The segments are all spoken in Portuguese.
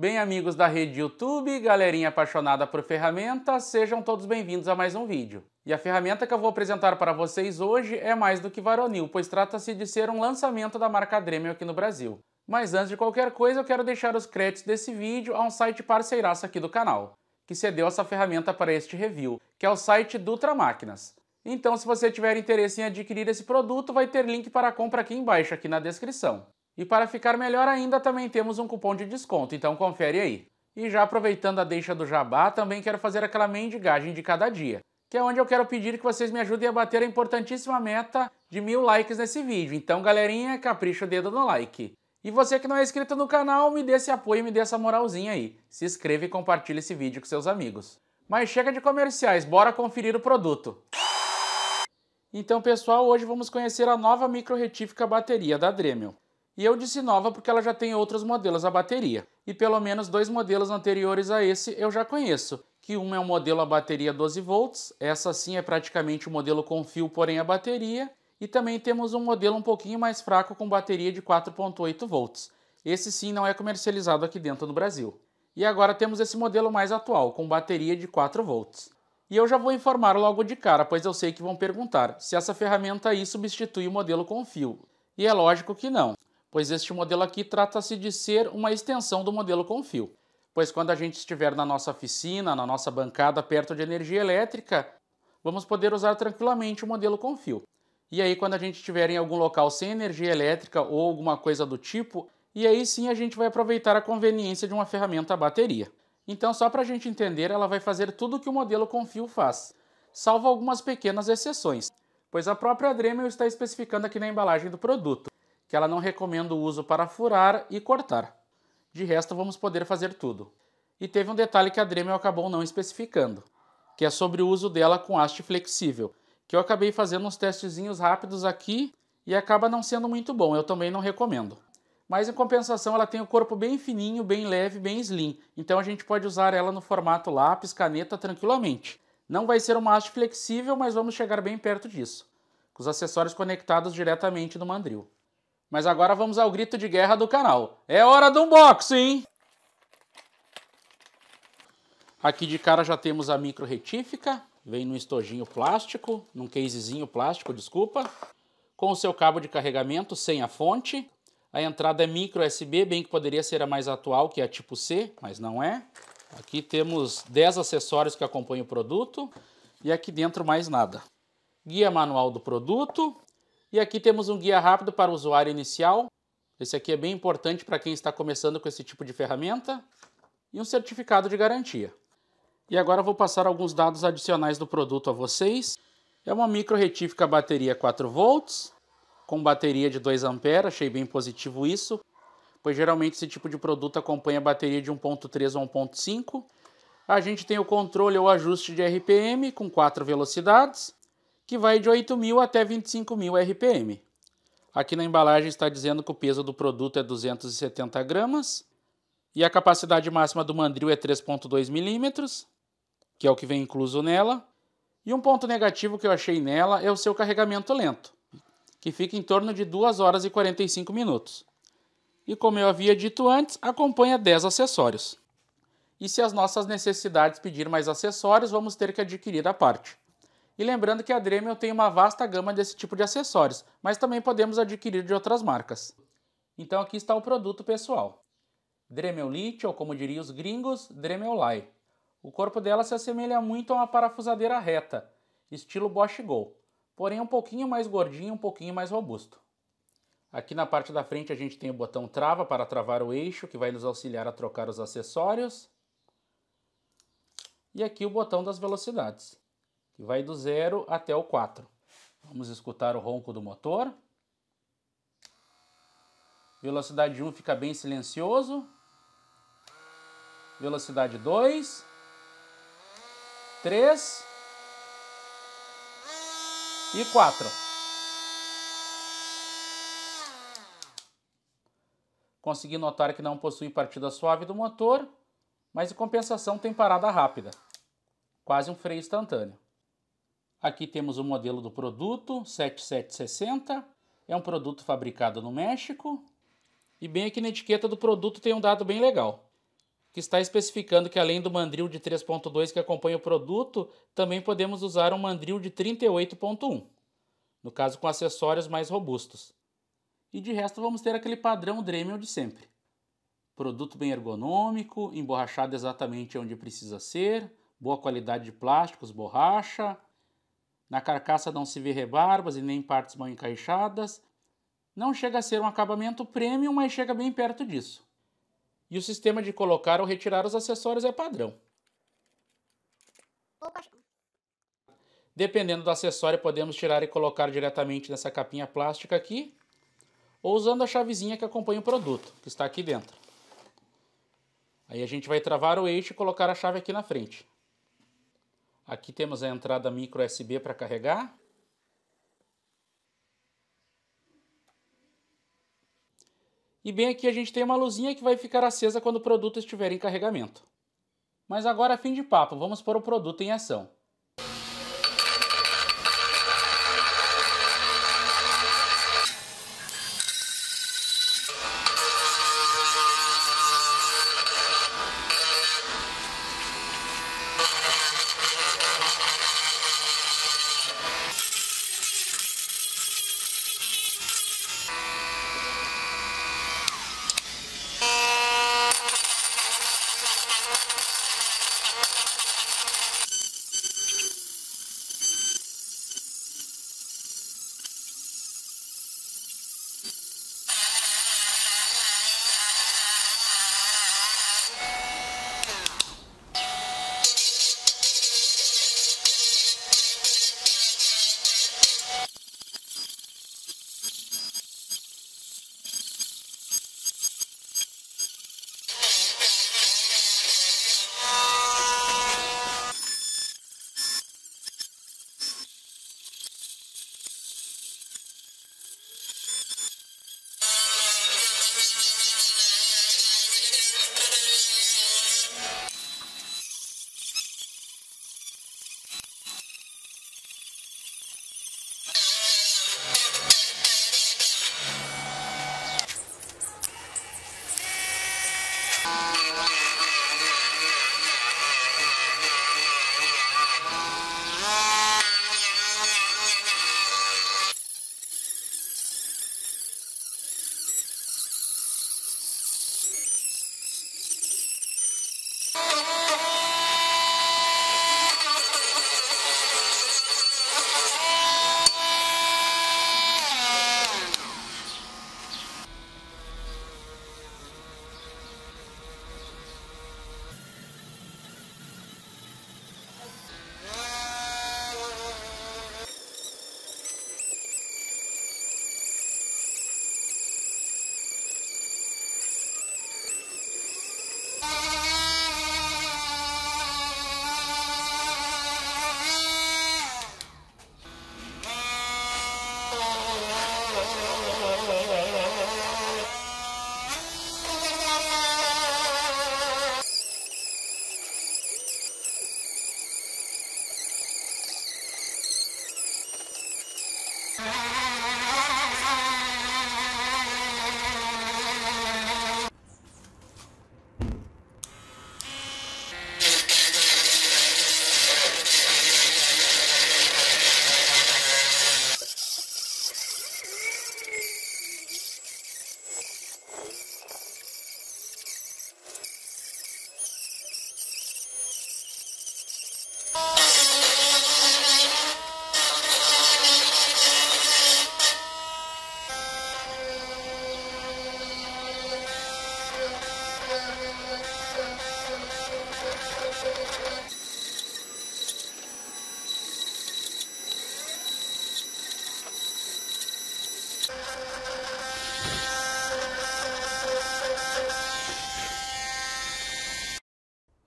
Bem, amigos da rede YouTube, galerinha apaixonada por ferramentas, sejam todos bem-vindos a mais um vídeo. E a ferramenta que eu vou apresentar para vocês hoje é mais do que varonil, pois trata-se de ser um lançamento da marca Dremel aqui no Brasil. Mas antes de qualquer coisa, eu quero deixar os créditos desse vídeo a um site parceiraço aqui do canal, que cedeu essa ferramenta para este review, que é o site Dutra Máquinas. Então, se você tiver interesse em adquirir esse produto, vai ter link para a compra aqui embaixo, aqui na descrição. E para ficar melhor ainda, também temos um cupom de desconto, então confere aí. E já aproveitando a deixa do jabá, também quero fazer aquela mendigagem de cada dia, que é onde eu quero pedir que vocês me ajudem a bater a importantíssima meta de mil likes nesse vídeo. Então, galerinha, capricha o dedo no like. E você que não é inscrito no canal, me dê esse apoio, me dê essa moralzinha aí. Se inscreva e compartilhe esse vídeo com seus amigos. Mas chega de comerciais, bora conferir o produto. Então, pessoal, hoje vamos conhecer a nova micro retífica bateria da Dremel. E eu disse nova porque ela já tem outros modelos a bateria. E pelo menos dois modelos anteriores a esse eu já conheço. Que um é o modelo a bateria 12 volts, essa sim é praticamente o modelo com fio, porém a bateria. E também temos um modelo um pouquinho mais fraco com bateria de 4.8 volts. Esse sim não é comercializado aqui dentro do Brasil. E agora temos esse modelo mais atual, com bateria de 4 volts. E eu já vou informar logo de cara, pois eu sei que vão perguntar se essa ferramenta aí substitui o modelo com fio. E é lógico que não pois este modelo aqui trata-se de ser uma extensão do modelo com fio. Pois quando a gente estiver na nossa oficina, na nossa bancada perto de energia elétrica, vamos poder usar tranquilamente o modelo com fio. E aí quando a gente estiver em algum local sem energia elétrica ou alguma coisa do tipo, e aí sim a gente vai aproveitar a conveniência de uma ferramenta a bateria. Então só para a gente entender, ela vai fazer tudo o que o modelo com fio faz, salvo algumas pequenas exceções, pois a própria Dremel está especificando aqui na embalagem do produto que ela não recomenda o uso para furar e cortar. De resto, vamos poder fazer tudo. E teve um detalhe que a Dremel acabou não especificando, que é sobre o uso dela com haste flexível, que eu acabei fazendo uns testezinhos rápidos aqui e acaba não sendo muito bom, eu também não recomendo. Mas em compensação ela tem o corpo bem fininho, bem leve, bem slim, então a gente pode usar ela no formato lápis, caneta tranquilamente. Não vai ser uma haste flexível, mas vamos chegar bem perto disso, com os acessórios conectados diretamente no mandril. Mas agora vamos ao grito de guerra do canal. É hora do unboxing! Aqui de cara já temos a micro retífica, vem num estojinho plástico, num casezinho plástico, desculpa, com o seu cabo de carregamento sem a fonte. A entrada é micro USB, bem que poderia ser a mais atual, que é a tipo C, mas não é. Aqui temos 10 acessórios que acompanham o produto e aqui dentro mais nada. Guia manual do produto, e aqui temos um guia rápido para o usuário inicial. Esse aqui é bem importante para quem está começando com esse tipo de ferramenta. E um certificado de garantia. E agora vou passar alguns dados adicionais do produto a vocês. É uma micro retífica bateria 4 volts, com bateria de 2 A, achei bem positivo isso, pois geralmente esse tipo de produto acompanha bateria de 1.3 ou 1.5. A gente tem o controle ou ajuste de RPM com quatro velocidades que vai de 8.000 até 25.000 RPM. Aqui na embalagem está dizendo que o peso do produto é 270 gramas e a capacidade máxima do mandril é 3.2 milímetros, que é o que vem incluso nela. E um ponto negativo que eu achei nela é o seu carregamento lento, que fica em torno de 2 horas e 45 minutos. E como eu havia dito antes, acompanha 10 acessórios. E se as nossas necessidades pedir mais acessórios, vamos ter que adquirir a parte. E lembrando que a Dremel tem uma vasta gama desse tipo de acessórios, mas também podemos adquirir de outras marcas. Então aqui está o produto pessoal. Dremel Lite, ou como diriam os gringos, Dremel Lai. O corpo dela se assemelha muito a uma parafusadeira reta, estilo Bosch Go, porém um pouquinho mais gordinho, um pouquinho mais robusto. Aqui na parte da frente a gente tem o botão trava para travar o eixo, que vai nos auxiliar a trocar os acessórios. E aqui o botão das velocidades que vai do 0 até o 4. Vamos escutar o ronco do motor. Velocidade 1 fica bem silencioso. Velocidade 2. 3. E 4. Consegui notar que não possui partida suave do motor, mas em compensação tem parada rápida. Quase um freio instantâneo. Aqui temos o modelo do produto, 7760. É um produto fabricado no México. E bem aqui na etiqueta do produto tem um dado bem legal. que está especificando que além do mandril de 3.2 que acompanha o produto, também podemos usar um mandril de 38.1, no caso com acessórios mais robustos. E de resto vamos ter aquele padrão Dremel de sempre. Produto bem ergonômico, emborrachado exatamente onde precisa ser, boa qualidade de plásticos, borracha. Na carcaça não se vê rebarbas e nem partes mal encaixadas. Não chega a ser um acabamento premium, mas chega bem perto disso. E o sistema de colocar ou retirar os acessórios é padrão. Dependendo do acessório, podemos tirar e colocar diretamente nessa capinha plástica aqui, ou usando a chavezinha que acompanha o produto, que está aqui dentro. Aí a gente vai travar o eixo e colocar a chave aqui na frente. Aqui temos a entrada micro USB para carregar. E bem aqui a gente tem uma luzinha que vai ficar acesa quando o produto estiver em carregamento. Mas agora, fim de papo, vamos pôr o produto em ação.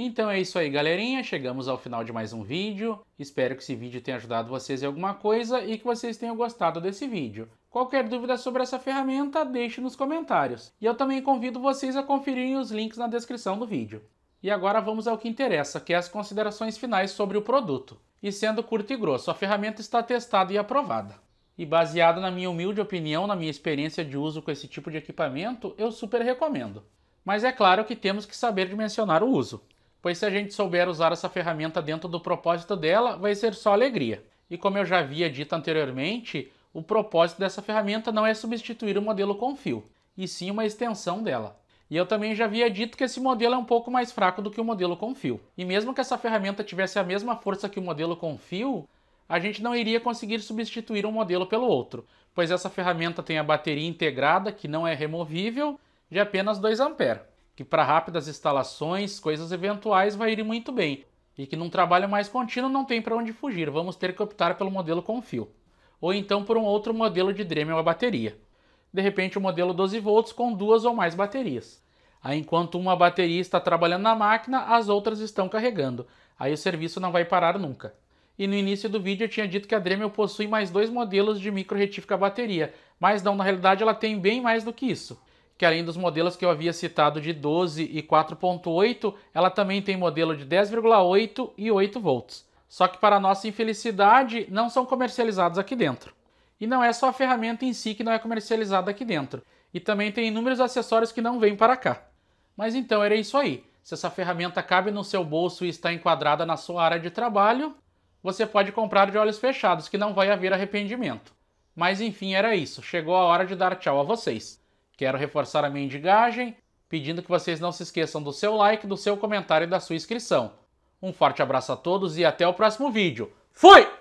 Então é isso aí, galerinha. Chegamos ao final de mais um vídeo. Espero que esse vídeo tenha ajudado vocês em alguma coisa e que vocês tenham gostado desse vídeo. Qualquer dúvida sobre essa ferramenta, deixe nos comentários. E eu também convido vocês a conferirem os links na descrição do vídeo. E agora vamos ao que interessa, que é as considerações finais sobre o produto. E sendo curto e grosso, a ferramenta está testada e aprovada. E baseado na minha humilde opinião, na minha experiência de uso com esse tipo de equipamento, eu super recomendo. Mas é claro que temos que saber dimensionar o uso, pois se a gente souber usar essa ferramenta dentro do propósito dela, vai ser só alegria. E como eu já havia dito anteriormente, o propósito dessa ferramenta não é substituir o modelo com fio, e sim uma extensão dela. E eu também já havia dito que esse modelo é um pouco mais fraco do que o modelo com fio. E mesmo que essa ferramenta tivesse a mesma força que o modelo com fio, a gente não iria conseguir substituir um modelo pelo outro, pois essa ferramenta tem a bateria integrada, que não é removível, de apenas 2 A, que para rápidas instalações, coisas eventuais vai ir muito bem, e que num trabalho mais contínuo não tem para onde fugir, vamos ter que optar pelo modelo com fio. Ou então por um outro modelo de Dremel a bateria de repente o um modelo 12 volts com duas ou mais baterias. Aí enquanto uma bateria está trabalhando na máquina, as outras estão carregando. Aí o serviço não vai parar nunca. E no início do vídeo eu tinha dito que a Dremel possui mais dois modelos de micro retífica bateria, mas não, na realidade ela tem bem mais do que isso. Que além dos modelos que eu havia citado de 12 e 4.8, ela também tem modelo de 10,8 e 8 volts. Só que para nossa infelicidade, não são comercializados aqui dentro. E não é só a ferramenta em si que não é comercializada aqui dentro. E também tem inúmeros acessórios que não vêm para cá. Mas então era isso aí. Se essa ferramenta cabe no seu bolso e está enquadrada na sua área de trabalho, você pode comprar de olhos fechados, que não vai haver arrependimento. Mas enfim, era isso. Chegou a hora de dar tchau a vocês. Quero reforçar a minha indigagem, pedindo que vocês não se esqueçam do seu like, do seu comentário e da sua inscrição. Um forte abraço a todos e até o próximo vídeo. Fui!